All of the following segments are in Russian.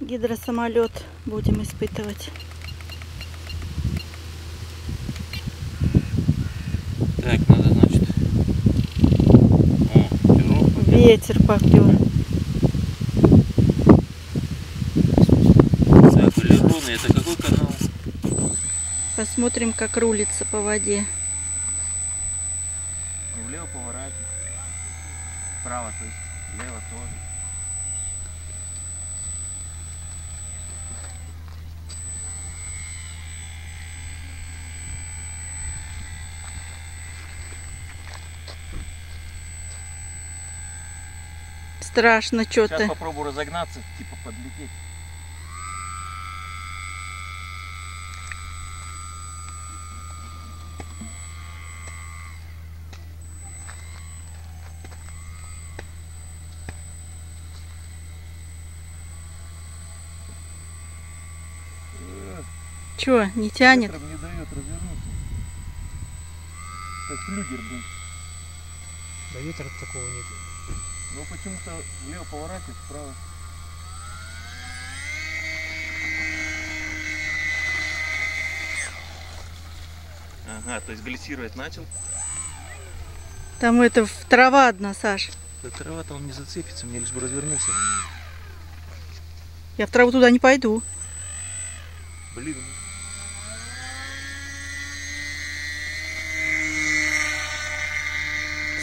Гидросамолет будем испытывать. Так, надо, значит. О, пирог. Ветер попер. Так, Валероны, это какой канал? Посмотрим, как рулится по воде. Влево поворачивай. Вправо, то есть влево тоже. Страшно Сейчас что-то. попробую разогнаться, типа подлететь. Че, не тянет? ветром не дает развернуться. Как флюгер, блин. Да ветра такого нет. Но почему-то влево поворачивает, вправо. Ага, то есть глиссировать начал. Там это в- трава одна, Саш. Да трава-то он не зацепится, мне лишь бы развернулся. Я в траву туда не пойду. Блин.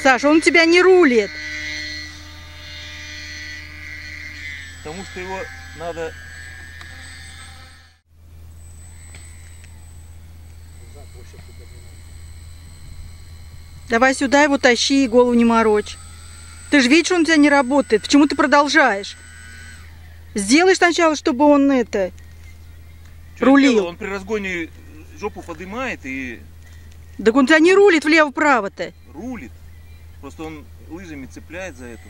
Саш, он тебя не рулит. Потому что его надо... Давай сюда его тащи и голову не морочь. Ты же видишь, он у тебя не работает. Почему ты продолжаешь? Сделай сначала, чтобы он это... Чё Рулил. Он при разгоне жопу поднимает и Так он тебя не рулит влево-право-то. рулит. Просто он лыжами цепляет за эту.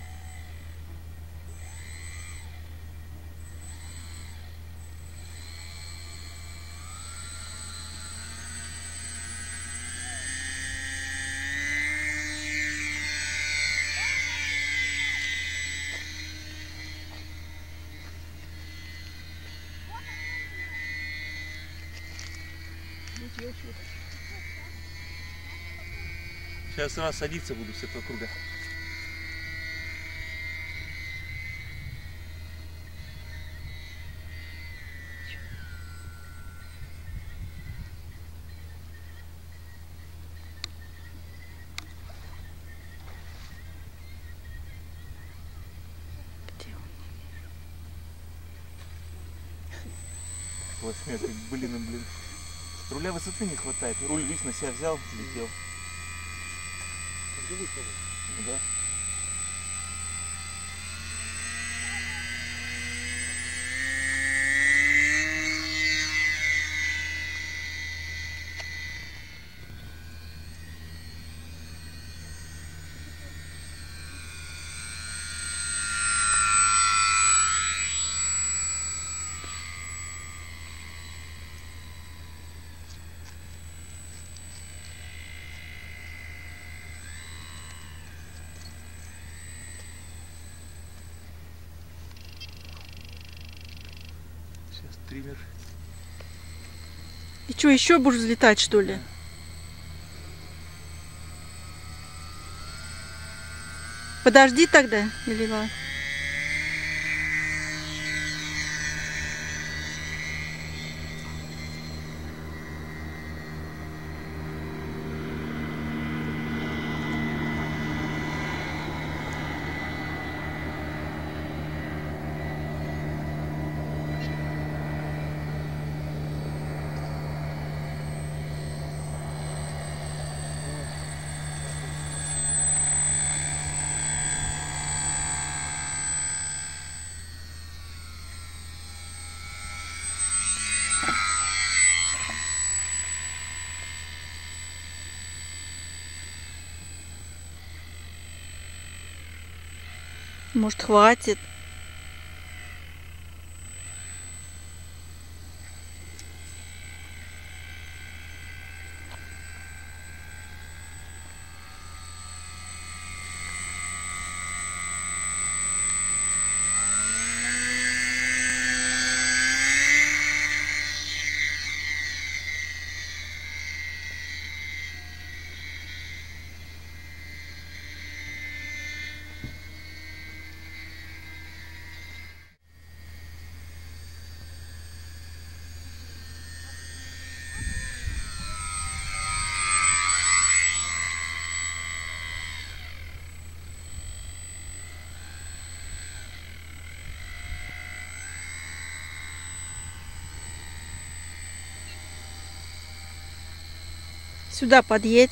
Сейчас раз садиться буду с этого круга. Вот смех, блин, блин. Руля высоты не хватает. Руль, видишь, на себя взял, взлетел. Да. Триммер. И что, еще будешь взлетать, что ли? Подожди тогда, или? Может, хватит? Сюда подъедь.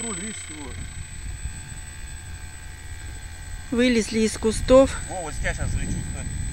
Руль, видишь, всего. Вылезли из кустов. Во, вот я сейчас залечу, стой.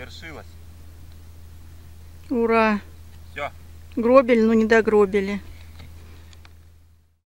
Свершилось. Ура. Все. Гробили, но не догробили.